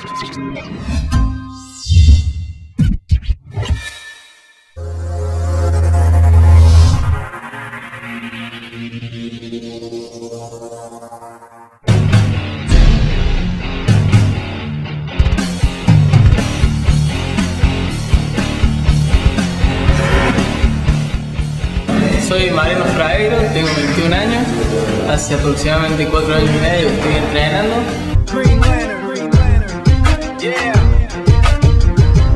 Soy Mariano Fraguero, tengo 21 años, hace aproximadamente 4 años y medio estoy entrenando. Yeah.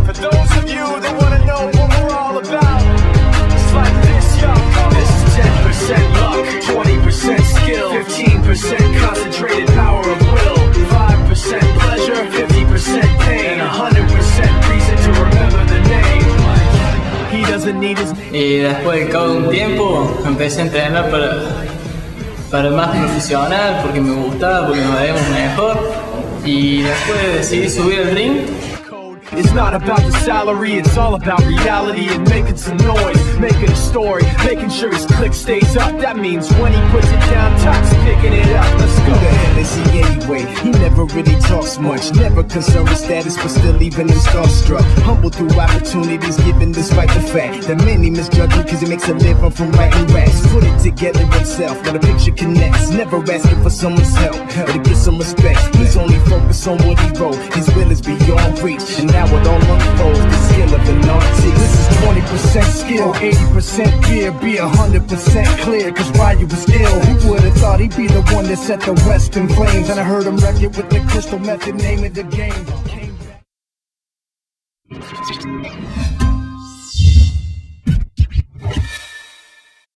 For those of you that want to know what we're all about, it's like this. This is 10% luck, 20% skill, 15% concentrated power of will, 5% pleasure, 50% pain, and 100% reason to remember the. He doesn't need his Y después de cabo un tiempo empecé a entrenar para, para más profesional, porque me gustaba, porque nos veíamos mejor. Y después decidí subir ring. It's not about the salary, it's all about reality and making some noise, making a story, making sure his click stays up. That means when he puts it down, Tak's picking it up. Let's Who the hell is he anyway? He never really talks much, never concerned with status, but still even him starstruck. Humble through opportunities given despite the fact that many misjudge him because he makes a living from writing raps. Put it together himself, now a picture connects. Never asking for someone's help or to get some respect. He's only focused on what he wrote. His will is beyond reach, and now it all unfolds. The skill of an artist. This is 20% skill, 80% fear, be 100% clear. Cause Ryu was ill. Who would have thought he'd be the one that set the West in flames? And I heard him wreck it with the crystal method, name of the game.